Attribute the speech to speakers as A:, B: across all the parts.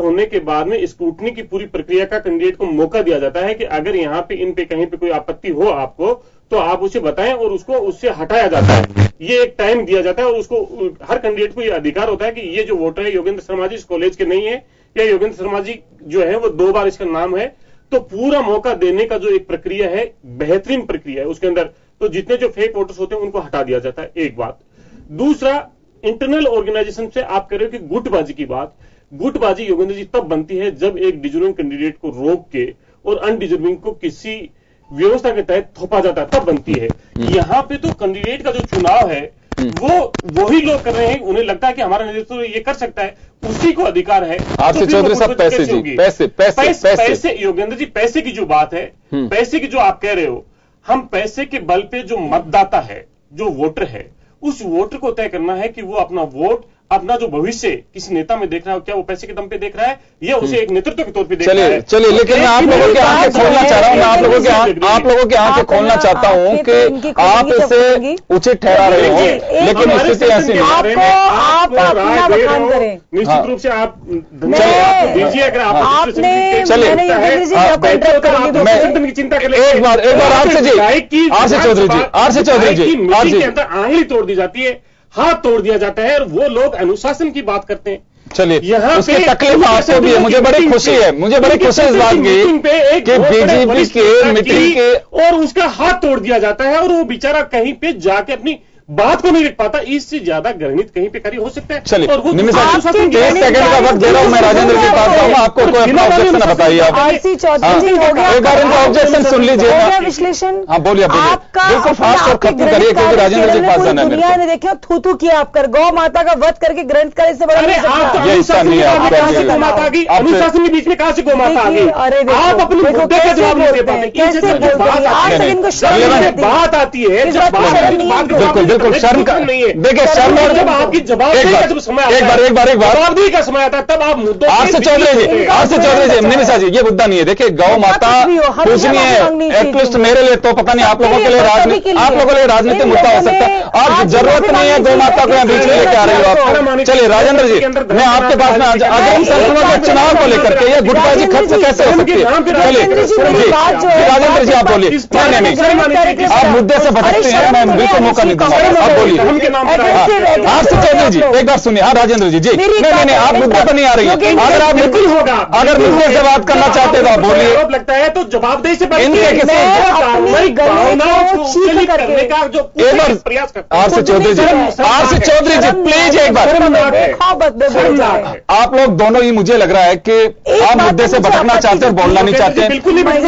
A: होने के बाद में स्क्रूटनी की पूरी प्रक्रिया का कैंडिडेट को मौका दिया जाता है कि अगर यहाँ पे, इन पे कहीं पे कोई आपत्ति हो आपको तो आप उसे बताएँ और उसको, उससे हटाया जाता है। ये एक टाइम दिया जाता है और उसको, हर कैंडिडेट को ये अधिकार होता है कि ये जो वोटर है, योगेंद्र शर्मा जी इस कॉलेज के नहीं है, या योगेंद्र शर्मा जी जो है, वो दो बार इसका नाम है। तो पूरा मौका देने का जो एक प्रक्रिया है, बेहतरीन प्रक्रिया है उसके अंदर तो जितने जो फेक वोटर्स होते हैं, उनको हटा दिया जाता है, एक बात। दूसरा इंटरनल ऑर्गेनाइजेशन से आप कह रहे हो कि गुटबाजी की बात। गुटबाजी योगेंद्र जी तब बनती है जब एक डिजर्विंग कैंडिडेट को रोक के और अनडिजर्विंग को किसी व्यवस्था के तहत थोपा जाता है तब बनती है। यहाँ पे तो कैंडिडेट का जो चुनाव है वो वही लोग कर रहे हैं उन्हें लगता है कि हमारा नेतृत्व तो ये कर सकता है उसी को अधिकार है।
B: आपसे
A: तो
B: चौधरी साहब पैसे जी पैसे पैसे
A: पैसे पैसे। योगेंद्र जी पैसे की जो बात है पैसे की जो आप कह रहे हो हम पैसे के बल पे जो मतदाता है जो वोटर है उस वोटर को तय करना है कि वो अपना वोट अपना जो भविष्य किसी नेता में देख रहा है क्या वो पैसे के दम पे देख रहा है या उसे एक नेतृत्व के तौर पे देख रहा है।
B: चलिए लेकिन मैं आप लोगों के आँखें खोलना चाह रहा हूँ मैं आप लोगों के आप लोगों के आँखें खोलना चाहता हूँ कि आप इसे उचित ठहरा रहे हो। लेकिन स्थिति ऐसी
A: निश्चित रूप से आप दीजिए अगर आप
B: चलिए चिंता कर। एक बार एक बार आर से जी आर से चौधरी जी आर से चौधरी जी
A: आंगली तोड़ दी जाती है। हाथ तोड़ दिया जाता है और वो लोग अनुशासन की बात करते हैं।
B: चलिए यहाँ उसकी तकलीफ़ आपको भी है। मुझे बड़ी खुशी है मुझे बड़ी खुशी इस बात की कि बीजेपी के मीटिंग के
A: और उसका हाथ तोड़ दिया जाता है और वो बेचारा कहीं पे जाके अपनी बात को नहीं लिख पाता इससे ज़्यादा गणित कहीं पे करी हो सकता है।
B: चलिए और वो तीस सेकंड का वक्त दे रहा हूँ मैं राजेंद्र के पास जाऊँगा आपको कोई अपना ऑब्जेक्शन बताइए आप। हाँ, एक बार इनका ऑब्जेक्शन सुन लीजिए
C: विश्लेषण?
B: हाँ बोलिए बिल्कुल फास्ट और खत्म करिए क्योंकि राजेंद्र जी पास जाना है
C: दुनिया ने देखिए थू थू किया आप कर गौ माता का वध करके ग्रंथ का इससे बड़ा
A: है माता की अनुशासन के बीच में कहाँ से गौ माता आ गई? अरे आप अपने मुद्दे का जवाब नहीं दे पाते कैसे बात आती है।
B: बिल्कुल बिल्कुल शर्म का नहीं है। देखिए शर्म और
A: जब आपकी जवाब
B: एक बार एक बार एक बार
A: जवाबदेही का समय आता है तब आप मुद्दों
B: आर से चौधरी जी आर से चौधरी जी निमिषा जी ये मुद्दा नहीं है। देखिए गौ माता पूजनीय है एटलीस्ट मेरे लिए तो पता नहीं आप लोगों के लिए राजनीति आप लोगों के लिए राजनीतिक मुद्दा हो सकता है। और ज़रूरत नहीं है गौ माता को यहाँ बीच में लेके आ रही हो आप। चलिए राजेंद्र जी मैं आपके पास में अग्रिम संक्रमण के चुनाव को लेकर के ये गुटबाजी खत्म कैसे हो सकती है? चलिए राजेंद्र जी आप बोलिए आप मुद्दे से भटकते हैं मैं बिल्कुल मौका नहीं दूँगा आप बोलिए। हाँ चौधरी जी एक बार सुनिए हाँ राजेंद्र जी जी। नहीं नहीं नहीं आप मुद्दे पर नहीं आ रही। है अगर आप बिल्कुल होगा। अगर मुद्दे से बात करना चाहते हैं तो आप बोलिए।
A: लगता है तो जवाबदेही से
B: प्रयास आर से चौधरी जी आर से चौधरी जी प्लीज़ एक बार। आप लोग दोनों ही मुझे लग रहा है कि आप मुद्दे से भटकना चाहते हैं बोलना नहीं चाहते। हैं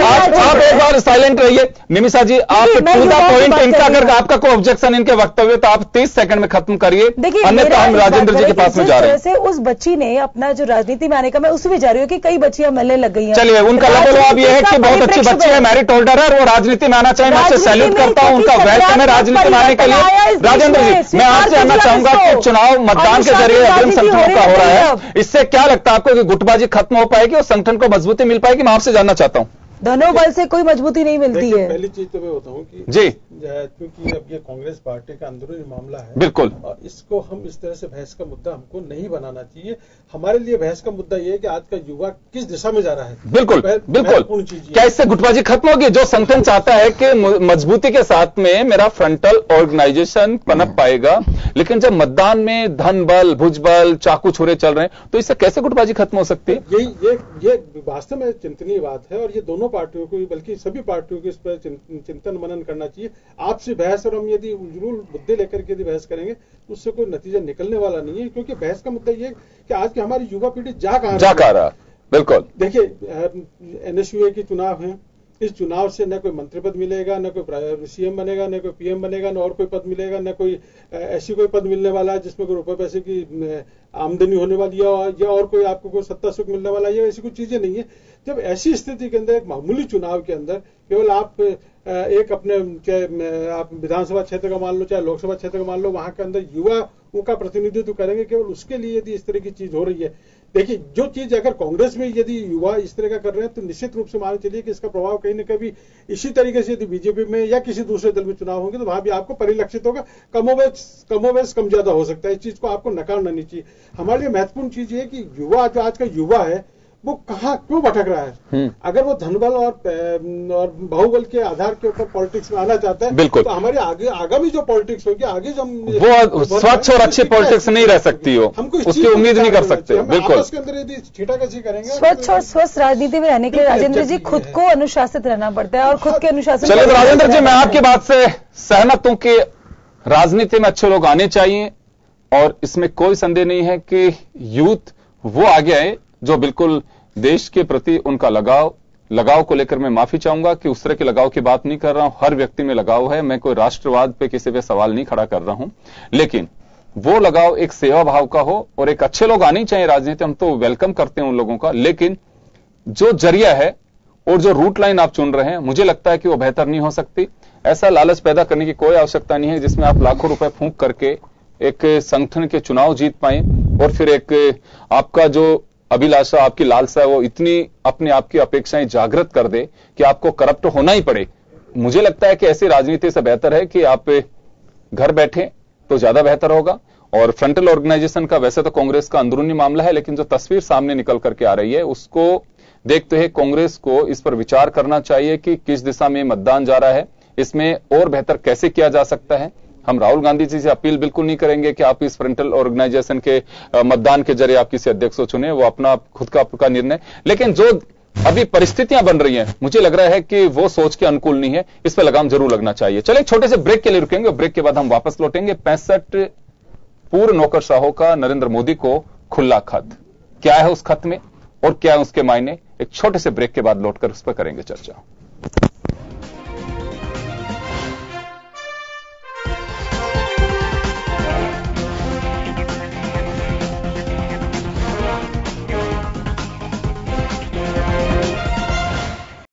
B: आप एक बार साइलेंट रहिए। निमिषा जी आप टू द पॉइंट इनका अगर आपका कोई ऑब्जेक्शन इनके वक्तव्य तो आप तीस सेकंड में खत्म करिए। अन्यथा हम राजेंद्र जी के पास में जा रहे हैं।
C: उस बच्ची ने अपना जो राजनीति में आने का मैं उसी में जा रही हूँ कि कई बच्चियाँ मिलने लग गई हैं।
B: चलिए उनका अब यह है कि बहुत अच्छी बच्ची है मैरिट होल्डर है वो राजनीति में आना चाहिए मैं उससे सैल्यूट करता हूँ उनका वेलकम है राजनीति में आने के लिए। राजेंद्र जी मैं आपसे जानना चाहूँगा कि चुनाव मतदान के ज़रिए अग्रिम संगठनों का हो रहा है। इससे क्या लगता है आपको कि गुटबाजी खत्म हो पाएगी और संगठन को मजबूती मिल पाएगी? मैं आपसे जानना चाहता हूँ।
C: धनोबल से कोई मजबूती नहीं मिलती है।
D: पहली चीज़ तो मैं बताऊँ कि
B: जी।
D: क्योंकि अब ये कांग्रेस पार्टी का अंदरूनी मामला है।
B: बिल्कुल।
D: और इसको हम इस तरह से बहस का मुद्दा हमको नहीं बनाना चाहिए। हमारे लिए बहस का मुद्दा ये है कि आज का युवा किस दिशा में जा रहा है।
B: बिल्कुल बिल्कुल। क्या इससे गुटबाजी खत्म होगी? जो संगठन चाहता है कि मजबूती के साथ में मेरा फ्रंटल ऑर्गेनाइजेशन पनप पाएगा लेकिन जब मतदान में धन बल भुजबल चाकू छुरे चल रहे हैं तो इससे कैसे गुटबाजी खत्म हो सकती है?
D: यही ये ये वास्तव में चिंतनीय बात है और ये दोनों पार्टियों को बल्कि सभी पार्टियों को इस पर चिंतन मनन करना चाहिए। आपसे बहस और हम यदि उजरूल मुद्दे लेकर के यदि बहस करेंगे तो उससे कोई नतीजा निकलने वाला नहीं है क्योंकि बहस का मुद्दा ये कि आज की हमारी युवा पीढ़ी जा कहा
B: जा रहा बिल्कुल।
D: देखिए एनएसयूए के चुनाव है इस चुनाव से न कोई मंत्री पद मिलेगा, न कोई सीएम बनेगा, न कोई पीएम बनेगा, न और कोई पद मिलेगा, न कोई ऐसी कोई पद मिलने वाला है जिसमें कोई रुपए पैसे की आमदनी होने वाली है या और कोई आपको कोई सत्ता सुख मिलने वाला है ऐसी कोई चीज़ें नहीं है। जब ऐसी स्थिति के अंदर, एक मामूली चुनाव के अंदर केवल आप एक अपने, चाहे आप विधानसभा क्षेत्र का मान लो, चाहे लोकसभा क्षेत्र का मान लो, वहाँ के अंदर युवा का प्रतिनिधित्व करेंगे, केवल उसके लिए यदि इस तरह की चीज़ हो रही है। देखिए, जो चीज़ अगर कांग्रेस में यदि युवा इस तरह का कर रहे हैं तो निश्चित रूप से मान चलिए कि इसका प्रभाव कहीं ना कहीं इसी तरीके से यदि बीजेपी में या किसी दूसरे दल में चुनाव होंगे तो वहाँ भी आपको परिलक्षित होगा कमोवेश कमोवेश कम ज़्यादा हो सकता है। इस चीज़ को आपको नकारना नहीं चाहिए। हमारे लिए महत्वपूर्ण चीज़ ये कि युवा, जो आज का युवा है वो कहा क्यों भटक रहा है? हम्म। अगर वो धनबल और और बाहुबल के आधार के ऊपर पॉलिटिक्स में आना चाहता है
B: बिल्कुल।
D: तो हमारे आगे आगामी जो पॉलिटिक्स होगी आगे जो
B: वो स्वच्छ और अच्छी पॉलिटिक्स नहीं रह सकती हो। हमको उसकी उम्मीद नहीं कर सकते। बिल्कुल।
D: उसके अंदर यदि छीटाकसी करेंगे
C: स्वच्छ और स्वस्थ राजनीति में रहने के लिए राजेंद्र जी खुद को अनुशासित रहना पड़ता है और खुद के अनुशासन
B: चलिए तो राजेंद्र जी मैं आपकी बात से सहमत हूँ कि राजनीति में अच्छे लोग आने चाहिए और इसमें कोई संदेह नहीं है कि यूथ वो आगे आए जो बिल्कुल देश के प्रति उनका लगाव लगाव को लेकर मैं माफ़ी चाहूँगा कि उस तरह के लगाव की बात नहीं कर रहा हूँ। हर व्यक्ति में लगाव है। मैं कोई राष्ट्रवाद पे किसी पे सवाल नहीं खड़ा कर रहा हूँ। लेकिन वो लगाव एक सेवा भाव का हो और एक अच्छे लोग आने चाहिए राजनीति, हम तो वेलकम करते हैं उन लोगों का। लेकिन जो ज़रिया है और जो रूट लाइन आप चुन रहे हैं, मुझे लगता है कि वो बेहतर नहीं हो सकती। ऐसा लालच पैदा करने की कोई आवश्यकता नहीं है जिसमें आप लाखों रुपए फूंक करके एक संगठन के चुनाव जीत पाए और फिर एक आपका जो अभिलाषा, आपकी लालसा, वो इतनी अपने आप की अपेक्षाएँ जागृत कर दे कि आपको करप्ट होना ही पड़े। मुझे लगता है कि ऐसी राजनीति से बेहतर है कि आप घर बैठे तो ज़्यादा बेहतर होगा। और फ्रंटल ऑर्गेनाइजेशन का वैसे तो कांग्रेस का अंदरूनी मामला है, लेकिन जो तस्वीर सामने निकल करके आ रही है, उसको देखते हुए कांग्रेस को इस पर विचार करना चाहिए कि किस दिशा में मतदान जा रहा है, इसमें और बेहतर कैसे किया जा सकता है। हम राहुल गांधी जी से अपील बिल्कुल नहीं करेंगे कि आप इस फ्रंटल ऑर्गेनाइजेशन के मतदान के ज़रिए आप किसी अध्यक्ष को चुने, वो अपना, खुद का आपका निर्णय। लेकिन जो अभी परिस्थितियाँ बन रही हैं, मुझे लग रहा है कि वो सोच के अनुकूल नहीं है, इस पर लगाम ज़रूर लगना चाहिए। चले छोटे से ब्रेक के लिए रुकेंगे ब्रेक के बाद हम वापस लौटेंगे। पैंसठ पूर्व नौकरशाहों का नरेंद्र मोदी को खुला खत। क्या है उस खत में, और क्या है उसके मायने? एक छोटे से ब्रेक के बाद लौटकर उस पर करेंगे चर्चा।